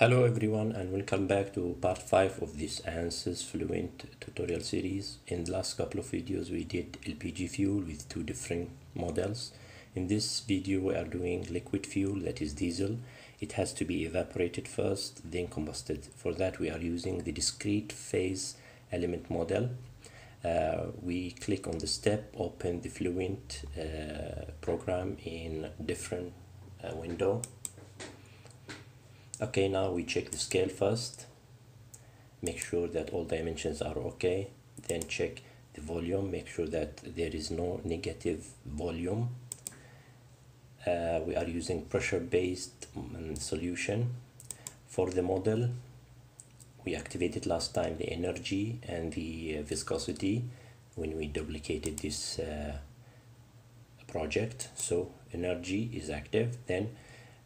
Hello everyone and welcome back to part 5 of this ANSYS Fluent tutorial series. In the last couple of videos we did LPG fuel with two different models. In this video we are doing liquid fuel that is diesel. It has to be evaporated first then combusted. For that we are using the discrete phase element model. Uh, we click on the step, open the Fluent uh, program in different uh, window okay now we check the scale first. Make sure that all dimensions are okay. Then check the volume. Make sure that there is no negative volume. Uh, we are using pressure based um, solution. For the model we activated last time the energy and the uh, viscosity when we duplicated this uh, project. So energy is active. Then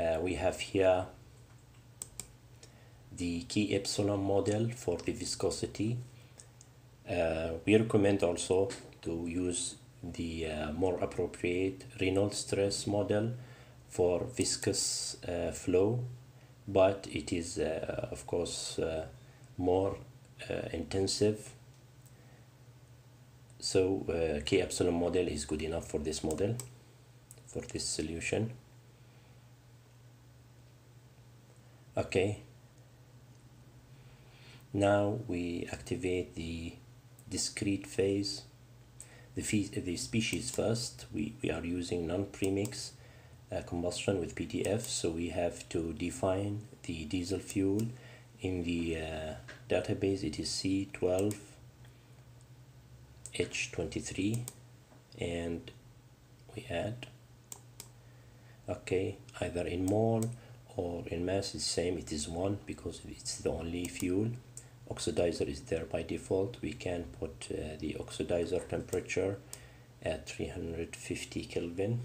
uh, we have here the K epsilon model for the viscosity. Uh, we recommend also to use the uh, more appropriate Reynolds stress model for viscous uh, flow, but it is uh, of course uh, more uh, intensive. So K epsilon model is good enough for this model, for this solution. Okay, now we activate the discrete phase the, the species first. We, we are using non-premix uh, combustion with PDF, so we have to define the diesel fuel in the uh, database. It is C12 H23 and we add okay either in mole or in mass is same it is one because it's the only fuel oxidizer is there by default. We can put uh, the oxidizer temperature at 350 Kelvin.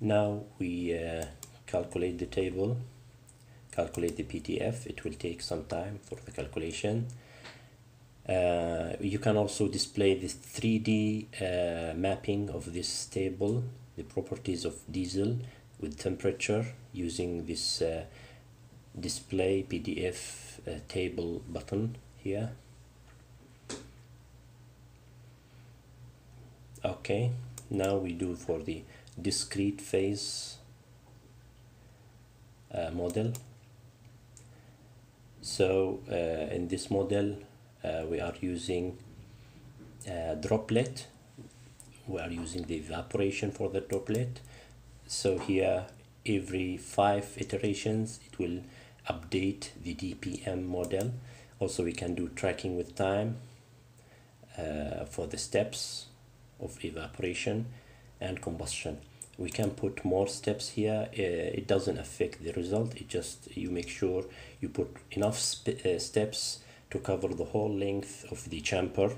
Now we uh, calculate the table calculate the PDF it will take some time for the calculation. Uh, you can also display the 3D uh, mapping of this table the properties of diesel with temperature using this uh, display PDF uh, table button here. Okay now we do for the discrete phase uh, model. So uh, in this model uh, we are using droplet. We are using the evaporation for the droplet. So here every five iterations it will update the DPM model. Also we can do tracking with time uh, for the steps of evaporation and combustion. We can put more steps here. Uh, it doesn't affect the result. It just you make sure you put enough uh, steps to cover the whole length of the chamber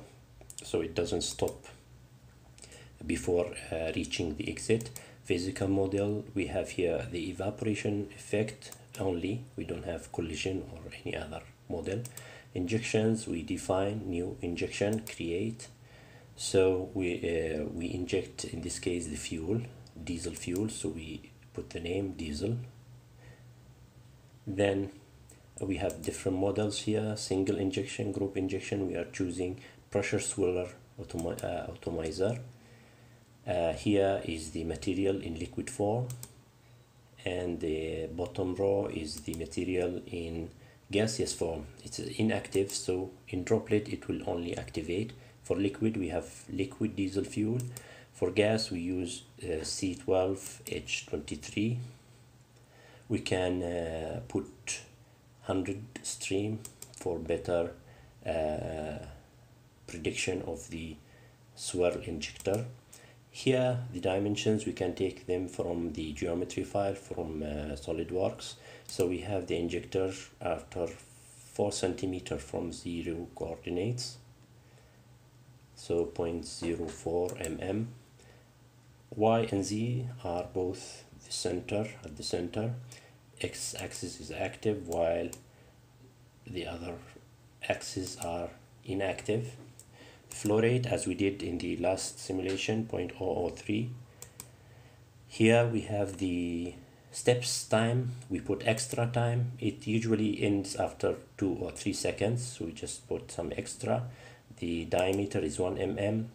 so it doesn't stop before uh, reaching the exit. Physical model we have here the evaporation effect only we don't have collision or any other model. Injections we define new injection create. So we uh, we inject in this case the fuel diesel fuel so we put the name diesel. Then we have different models here single injection group injection. We are choosing pressure swirler automi uh, atomizer uh, here is the material in liquid form and the bottom row is the material in gaseous form. It's inactive so in droplet it will only activate. For liquid we have liquid diesel fuel. For gas we use uh, C12H23 we can uh, put 100 stream for better uh, prediction of the swirl injector here the dimensions we can take them from the geometry file from uh, SolidWorks. So we have the injector after 4 centimeter from zero coordinates. So 0.04 mm. Y and z are both the center at the center. X-axis is active while the other axes are inactive flow rate as we did in the last simulation 0.003 here we have the steps time. We put extra time. It usually ends after two or three seconds so we just put some extra. The diameter is 1 mm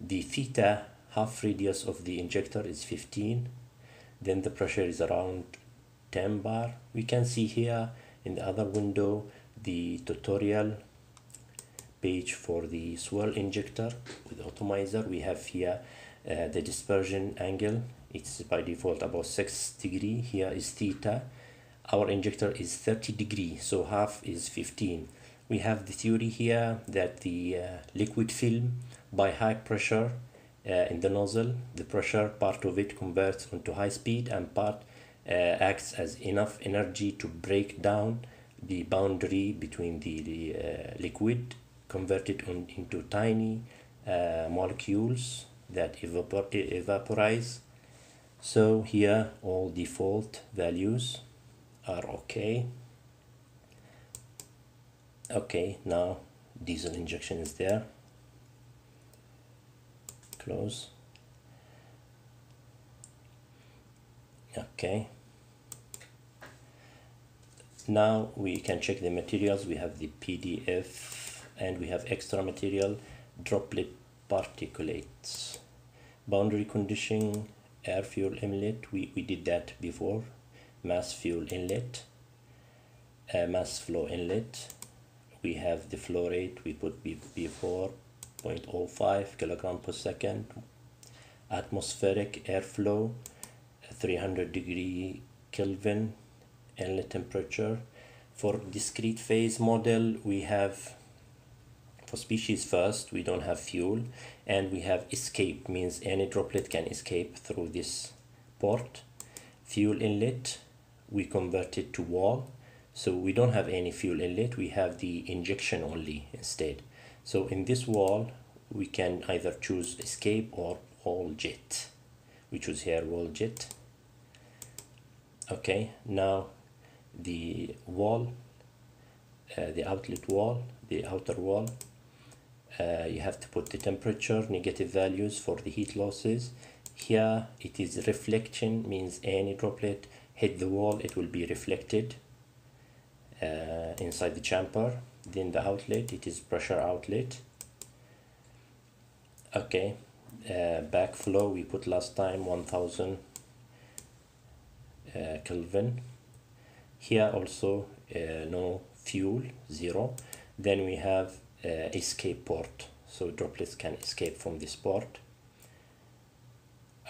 the theta half radius of the injector is 15 then the pressure is around 10 bar. We can see here in the other window the tutorial page for the swirl injector with atomizer we have here uh, the dispersion angle. It's by default about 6 degree. Here is theta. Our injector is 30 degree so half is 15 we have the theory here that the uh, liquid film by high pressure uh, in the nozzle the pressure part of it converts into high speed and part uh, acts as enough energy to break down the boundary between the, the uh, liquid converted on, into tiny uh, molecules that evapor evaporize. So here all default values are okay. Okay now diesel injection is there. Close. Okay. Now we can check the materials. We have the PDF and we have extra material droplet particulates. Boundary conditioning air fuel inlet we, we did that before. Mass fuel inlet uh, mass flow inlet. We have the flow rate we put before 0.05 kilogram per second. Atmospheric airflow 300 degree Kelvin inlet temperature. For discrete phase model we have for species first we don't have fuel and we have escape means any droplet can escape through this port. Fuel inlet we convert it to wall. So we don't have any fuel inlet we have the injection only instead. So in this wall we can either choose escape or wall jet. We choose here wall jet. Okay now the wall uh, the outlet wall the outer wall uh, you have to put the temperature negative values for the heat losses. Here it is reflection means any droplet hit the wall it will be reflected uh, inside the chamber. Then the outlet it is pressure outlet. Okay uh, backflow we put last time 1000 uh, Kelvin. Here also uh, no fuel zero. Then we have escape port. So droplets can escape from this port.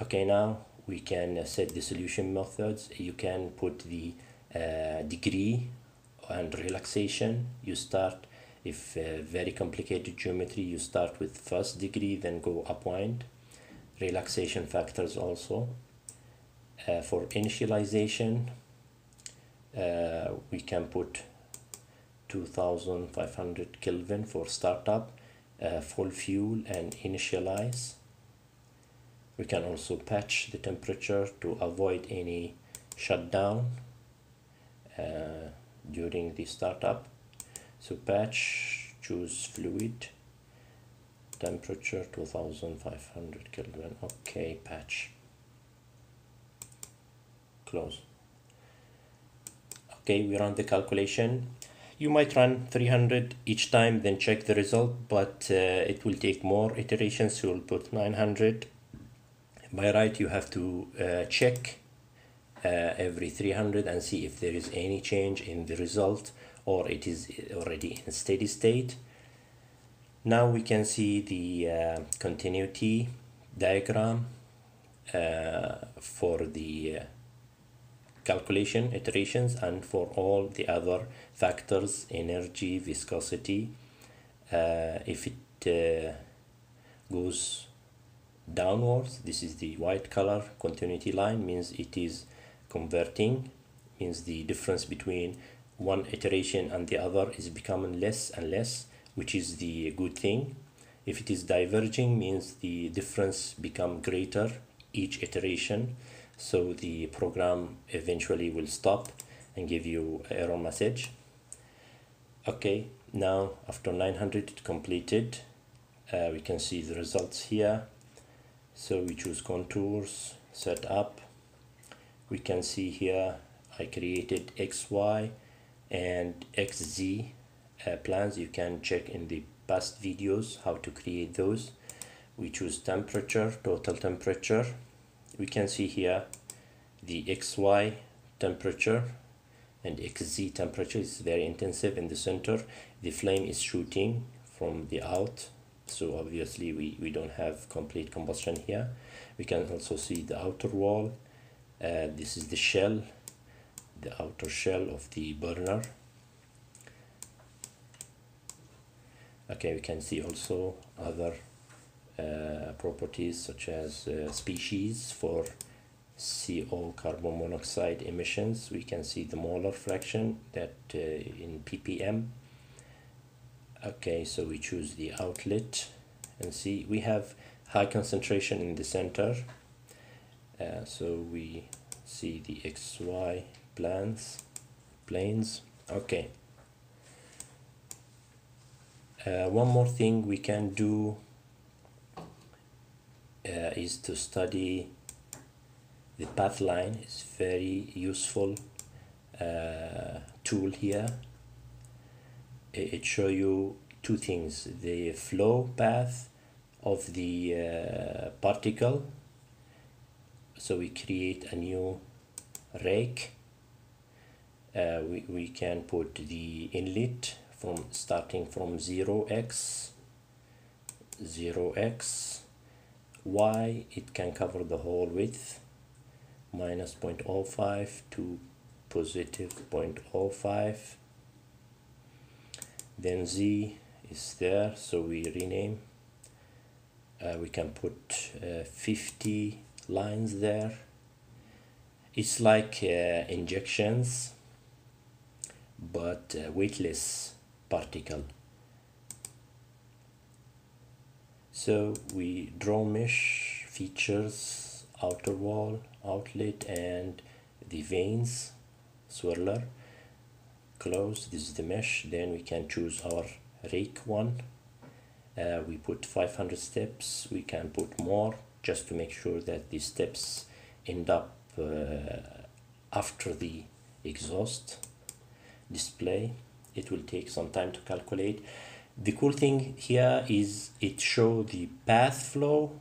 Okay now we can uh, set the solution methods. You can put the uh, degree and relaxation. You start if uh, very complicated geometry you start with first degree then go upwind. Relaxation factors also. Uh, for initialization uh, we can put 2500 Kelvin for startup uh, full fuel and initialize. We can also patch the temperature to avoid any shutdown uh, during the startup. So patch choose fluid temperature 2500 Kelvin. Okay patch. Close. Okay we run the calculation you might run 300 each time then check the result but uh, it will take more iterations you'll put 900 by right you have to uh, check uh, every 300 and see if there is any change in the result or it is already in steady state. Now we can see the uh, continuity diagram uh, for the uh, calculation iterations and for all the other factors energy viscosity uh, if it uh, goes downwards this is the white color continuity line means it is converting means the difference between one iteration and the other is becoming less and less which is the good thing. If it is diverging means the difference become greater each iteration so the program eventually will stop and give you error message. Okay now after 900 completed uh, we can see the results here. So we choose contours set up. We can see here I created XY and XZ uh, plans. You can check in the past videos how to create those. We choose temperature total temperature we can see here the XY temperature and XZ temperature is very intensive in the center. The flame is shooting from the out so obviously we, we don't have complete combustion here. We can also see the outer wall. Uh, this is the shell the outer shell of the burner. Okay we can see also other properties such as uh, species for CO carbon monoxide emissions. We can see the molar fraction that uh, in ppm okay so we choose the outlet and see. We have high concentration in the center. Uh, so we see the xy planes planes. Okay. Uh, one more thing we can do uh, is to study the path line. Is very useful uh, tool here. It, it show you two things the flow path of the uh, particle. So we create a new rake. Uh, we, we can put the inlet from starting from 0x 0x y it can cover the whole width minus 0.05 to positive 0.05 then z is there so we rename. Uh, we can put uh, 50 lines there. It's like uh, injections but uh, weightless particle so we draw mesh features outer wall outlet and the vanes swirler. Close this is the mesh. Then we can choose our rake one. Uh, we put 500 steps. We can put more just to make sure that the steps end up uh, after the exhaust display. It will take some time to calculate the cool thing here is it show the path flow.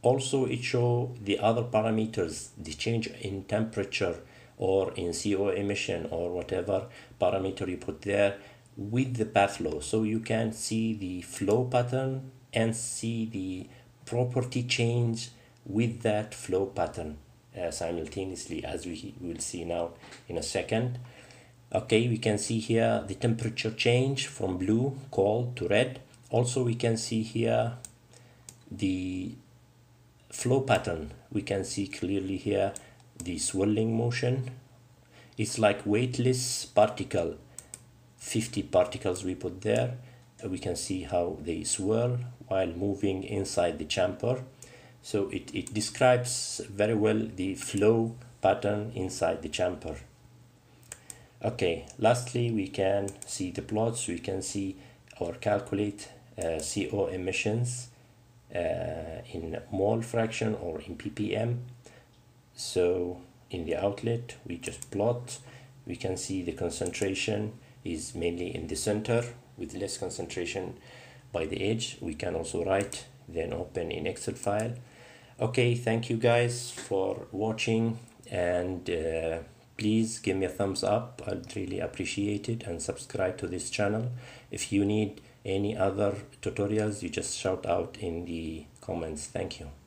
Also it show the other parameters the change in temperature or in CO emission or whatever parameter you put there with the path flow. So you can see the flow pattern and see the property change with that flow pattern uh, simultaneously as we will see now in a second okay we can see here the temperature change from blue cold to red. Also we can see here the flow pattern. We can see clearly here the swirling motion. It's like weightless particle. 50 particles we put there. We can see how they swirl while moving inside the chamber. So it, it describes very well the flow pattern inside the chamber okay lastly we can see the plots. We can see or calculate uh, CO emissions uh, in mole fraction or in ppm so in the outlet we just plot. We can see the concentration is mainly in the center. With less concentration by the edge we can also write then open in excel file. Okay thank you guys for watching and uh, please give me a thumbs up. I'd really appreciate it and subscribe to this channel. If you need any other tutorials you just shout out in the comments. Thank you